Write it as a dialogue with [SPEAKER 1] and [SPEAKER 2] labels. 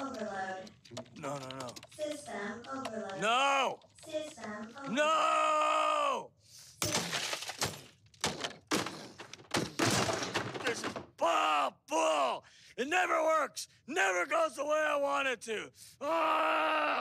[SPEAKER 1] overload. No, no, no.
[SPEAKER 2] System overload.
[SPEAKER 1] No!
[SPEAKER 2] System overload.
[SPEAKER 1] No! This is bull, bull! It never works! Never goes the way I want it to! Ah!